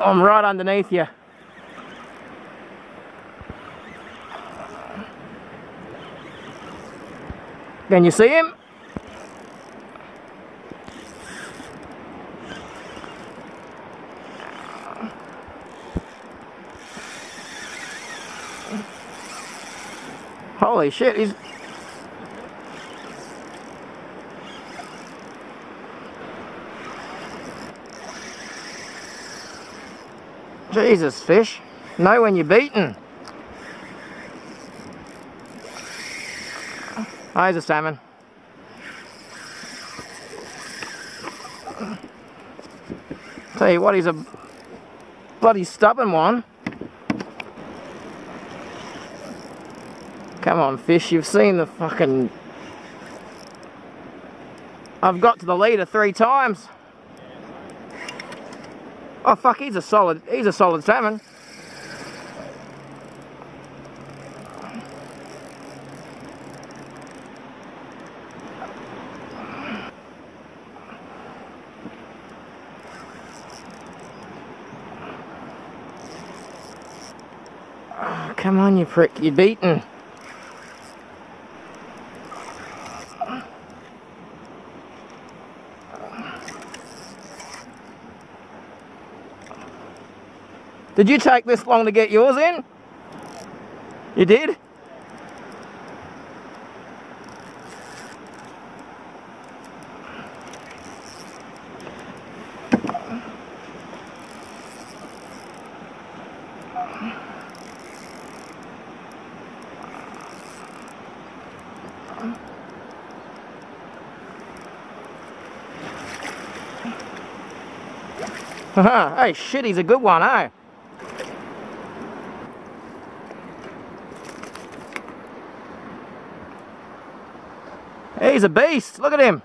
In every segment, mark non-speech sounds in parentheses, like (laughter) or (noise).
I'm right underneath you. Can you see him? Holy shit, he's... Jesus, fish. Know when you're beaten. He's a salmon. Tell you what, he's a bloody stubborn one. Come on, fish, you've seen the fucking... I've got to the leader three times. Oh fuck, he's a solid, he's a solid salmon. Come on, you prick, you're beaten. Did you take this long to get yours in? You did? (laughs) hey, shit, he's a good one, eh? He's a beast. Look at him.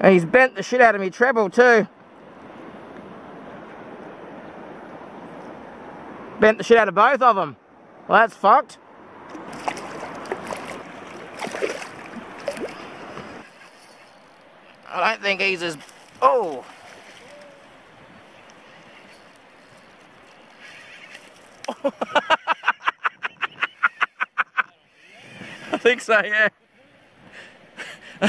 And he's bent the shit out of me treble too. Bent the shit out of both of them. Well, that's fucked. I don't think he's as... Oh! (laughs) I think so, yeah. (laughs)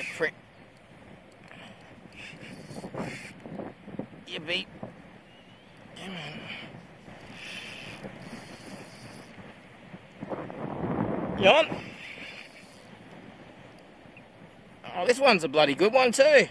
you prick. You beat. Come on. Oh, this one's a bloody good one too.